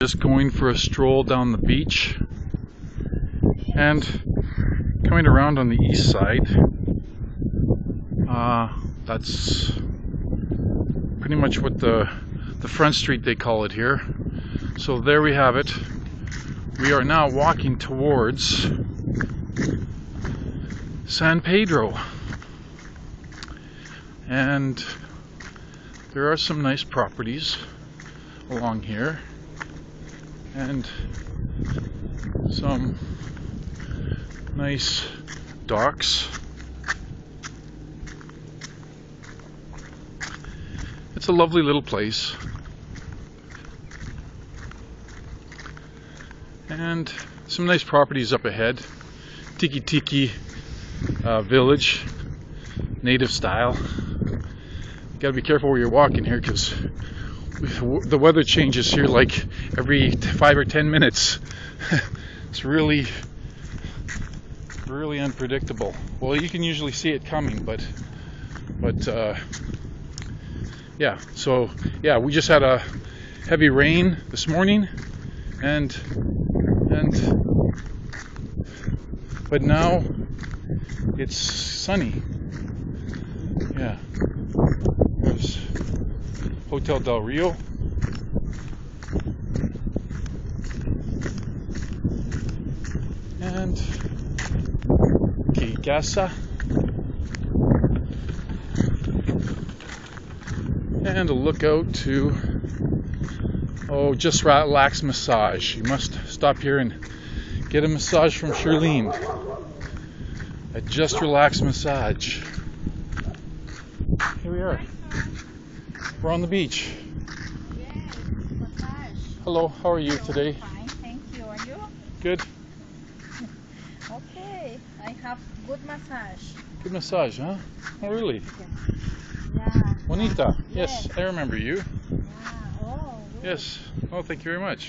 Just going for a stroll down the beach and coming around on the east side. Uh, that's pretty much what the the front street they call it here. So there we have it. We are now walking towards San Pedro. And there are some nice properties along here and some nice docks. It's a lovely little place. And some nice properties up ahead. Tiki Tiki uh, Village, native style. You Gotta be careful where you're walking here because the weather changes here like every five or ten minutes. it's really, really unpredictable. Well, you can usually see it coming, but, but, uh, yeah. So, yeah, we just had a heavy rain this morning, and, and, but now it's sunny. Yeah. Hotel Del Rio. And Casa. And a lookout to, oh, Just Relax Massage. You must stop here and get a massage from Charlene. A Just Relax Massage. Here we are. We're on the beach. Yes. Hello, how are you today? Fine, thank you. And you? Good. Okay, I have good massage. Good massage, huh? Oh, really? Yeah. Juanita. Yes, Yes. I remember you. Yeah. Oh. good. Yes. Oh, thank you very much.